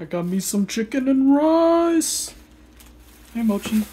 I got me some chicken and rice. Hey, Mochi.